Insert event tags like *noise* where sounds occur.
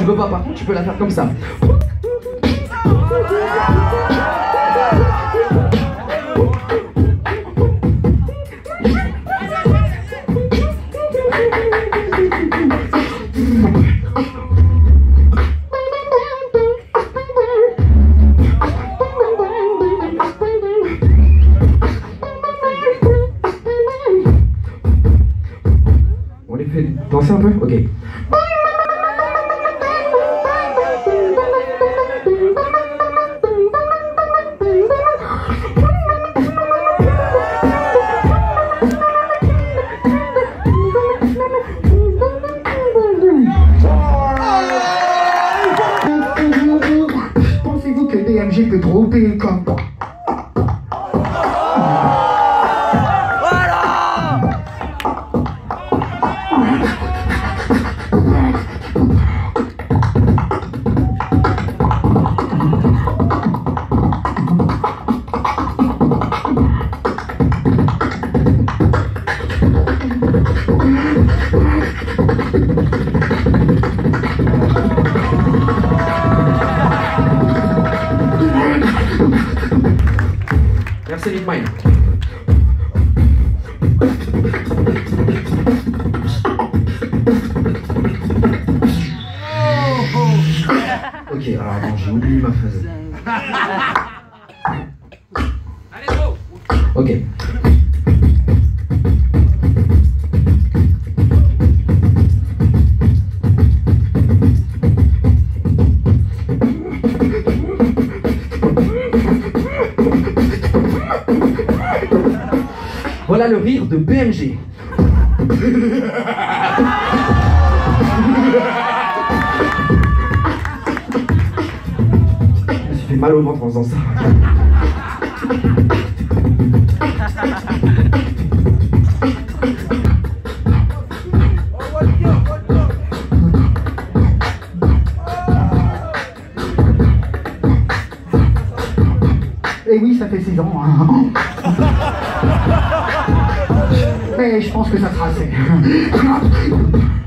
tu peux pas, par contre, tu peux la faire comme ça. On les fait danser un peu? Ok. BMG peut tromper comme Merci Big Mine. Ok, alors attends, j'ai oublié ma phase. Ok. Voilà le rire de BMG. Je me fait mal au ventre en faisant ça. Et oui, ça fait 6 ans. hein. *laughs* Je pense que ça sera assez. *laughs*